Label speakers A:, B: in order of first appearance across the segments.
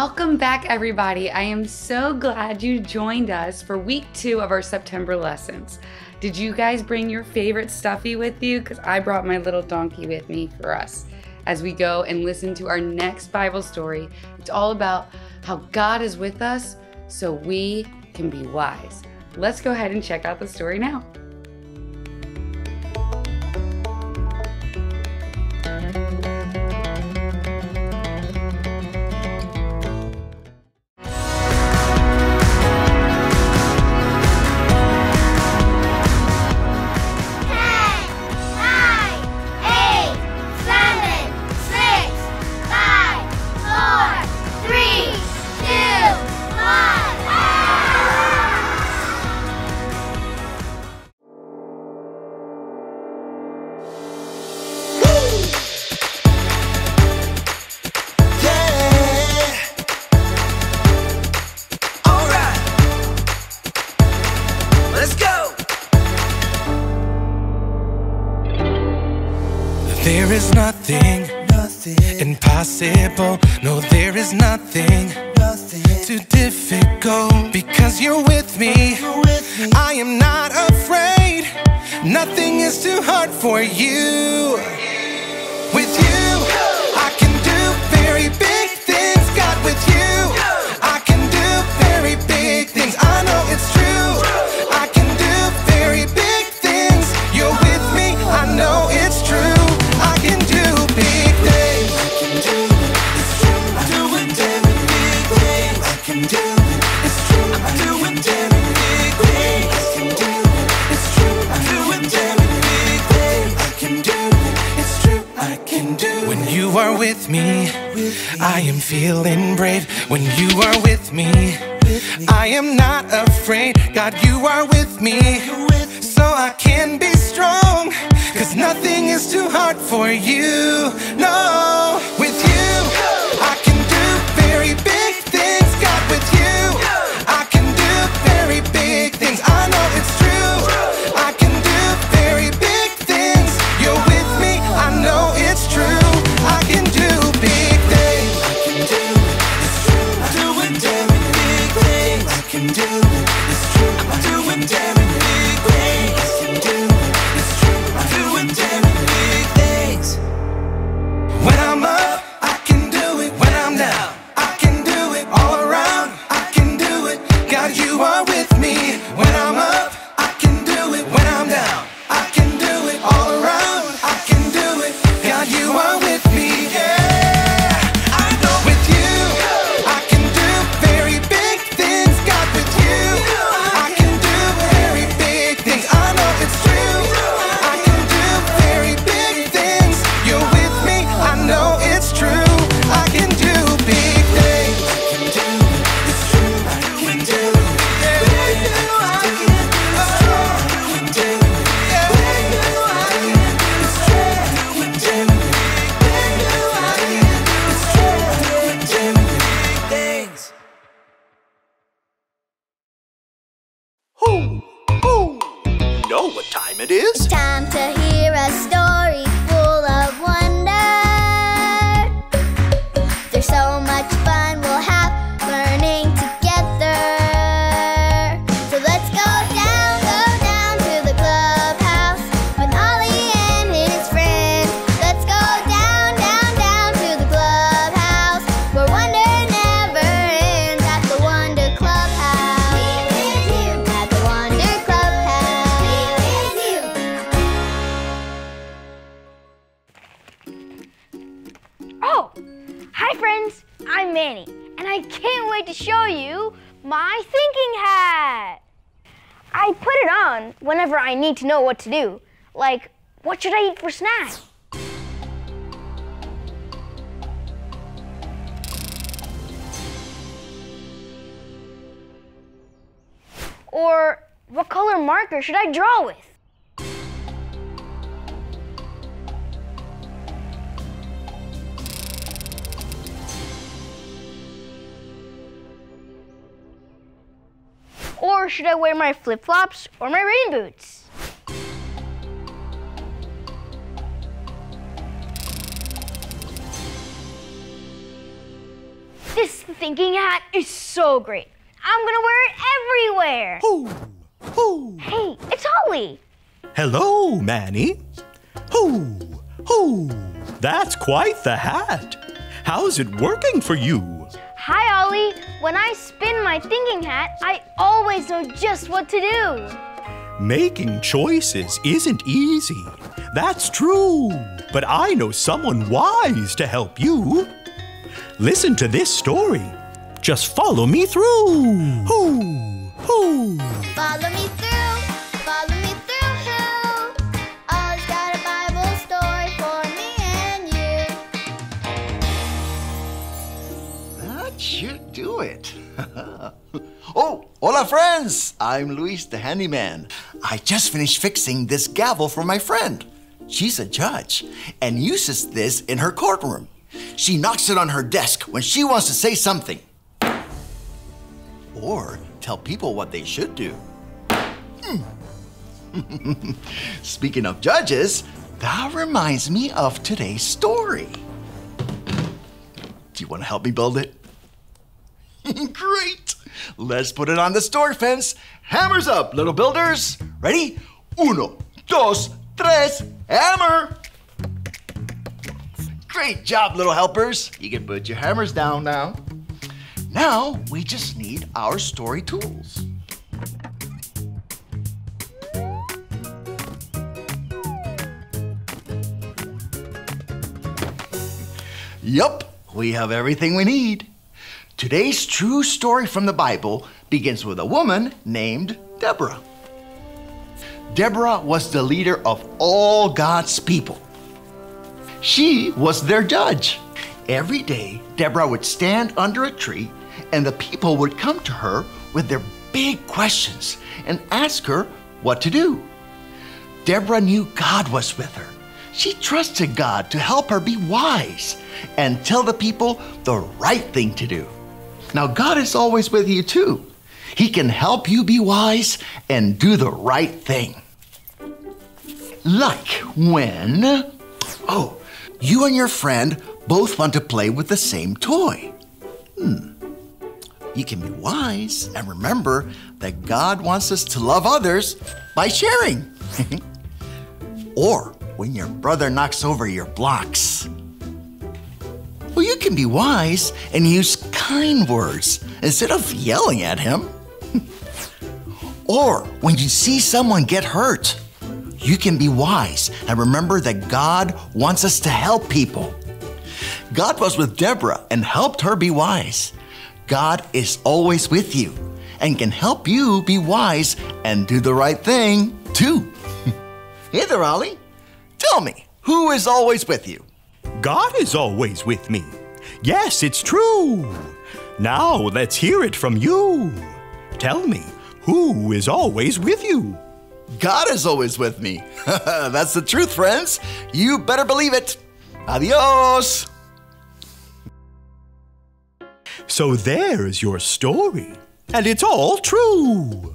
A: Welcome back, everybody. I am so glad you joined us for week two of our September lessons. Did you guys bring your favorite stuffy with you? Because I brought my little donkey with me for us as we go and listen to our next Bible story. It's all about how God is with us so we can be wise. Let's go ahead and check out the story now.
B: impossible. No, there is nothing, nothing. too difficult because you're with, you're with me. I am not afraid. Nothing is too hard for you. With you, I can do very big things. God, with you, I can do very big things. I know it's true. with me. I am feeling brave when you are with me. I am not afraid, God, you are with me. So I can be strong, cause nothing is too hard for you. No.
C: whenever I need to know what to do. Like, what should I eat for snack? Or what color marker should I draw with? Or should I wear my flip-flops or my rain boots? This thinking hat is so great. I'm gonna wear it everywhere.
D: Hoo.
C: Hey, it's Holly.
D: Hello, Manny. Who? Who? That's quite the hat. How's it working for you?
C: Hi, Ollie. When I spin my thinking hat, I always know just what to do.
D: Making choices isn't easy. That's true. But I know someone wise to help you. Listen to this story. Just follow me through. Hoo! Hoo!
E: Follow me through, follow
F: it. oh, hola, friends! I'm Luis the handyman. I just finished fixing this gavel for my friend. She's a judge and uses this in her courtroom. She knocks it on her desk when she wants to say something or tell people what they should do. Hmm. Speaking of judges, that reminds me of today's story. Do you want to help me build it? Great! Let's put it on the store fence. Hammers up, little builders. Ready? Uno, dos, tres, hammer! Great job, little helpers. You can put your hammers down now. Now we just need our story tools. Yup, we have everything we need. Today's true story from the Bible begins with a woman named Deborah. Deborah was the leader of all God's people. She was their judge. Every day, Deborah would stand under a tree and the people would come to her with their big questions and ask her what to do. Deborah knew God was with her. She trusted God to help her be wise and tell the people the right thing to do. Now, God is always with you too. He can help you be wise and do the right thing. Like when, oh, you and your friend both want to play with the same toy. Hmm. You can be wise and remember that God wants us to love others by sharing. or when your brother knocks over your blocks. Well, you can be wise and use kind words instead of yelling at him. or when you see someone get hurt, you can be wise and remember that God wants us to help people. God was with Deborah and helped her be wise. God is always with you and can help you be wise and do the right thing too. hey there, Ollie. Tell me, who is always with you?
D: God is always with me. Yes, it's true. Now let's hear it from you. Tell me, who is always with you?
F: God is always with me. That's the truth, friends. You better believe it. Adios.
D: So there's your story. And it's all true.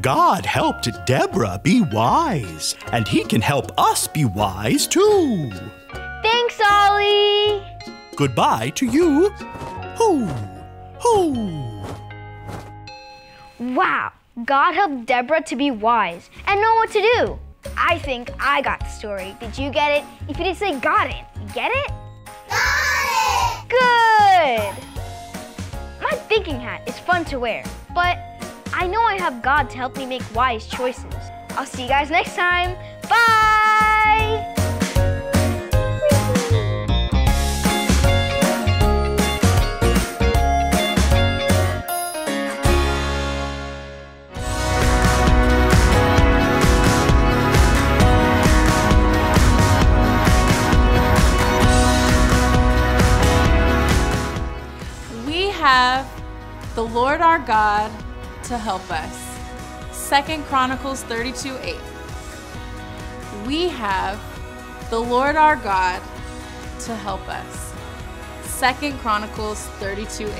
D: God helped Deborah be wise, and he can help us be wise too.
C: Thanks, Ollie.
D: Goodbye to you. Hoo, hoo.
C: Wow, God helped Deborah to be wise and know what to do. I think I got the story. Did you get it? If you didn't say got it, you get it?
E: Got it!
C: Good! My thinking hat is fun to wear, but I know I have God to help me make wise choices. I'll see you guys next time. Bye!
G: Our God to help us. Second Chronicles 32 8. We have the Lord our God to help us. Second Chronicles 32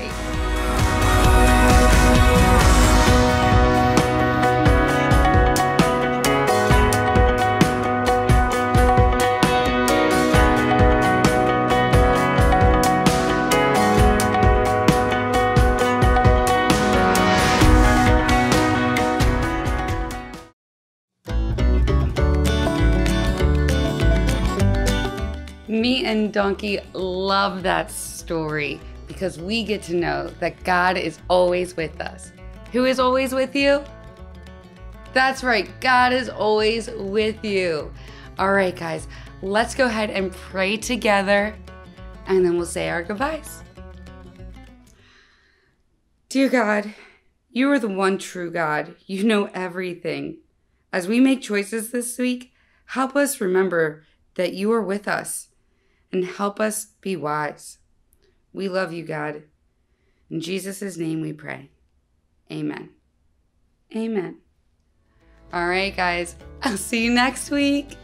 G: 8.
A: Donkey love that story because we get to know that God is always with us. Who is always with you? That's right, God is always with you. All right, guys, let's go ahead and pray together and then we'll say our goodbyes. Dear God, you are the one true God. You know everything. As we make choices this week, help us remember that you are with us and help us be wise. We love you, God. In Jesus' name we pray. Amen. Amen. All right, guys, I'll see you next week.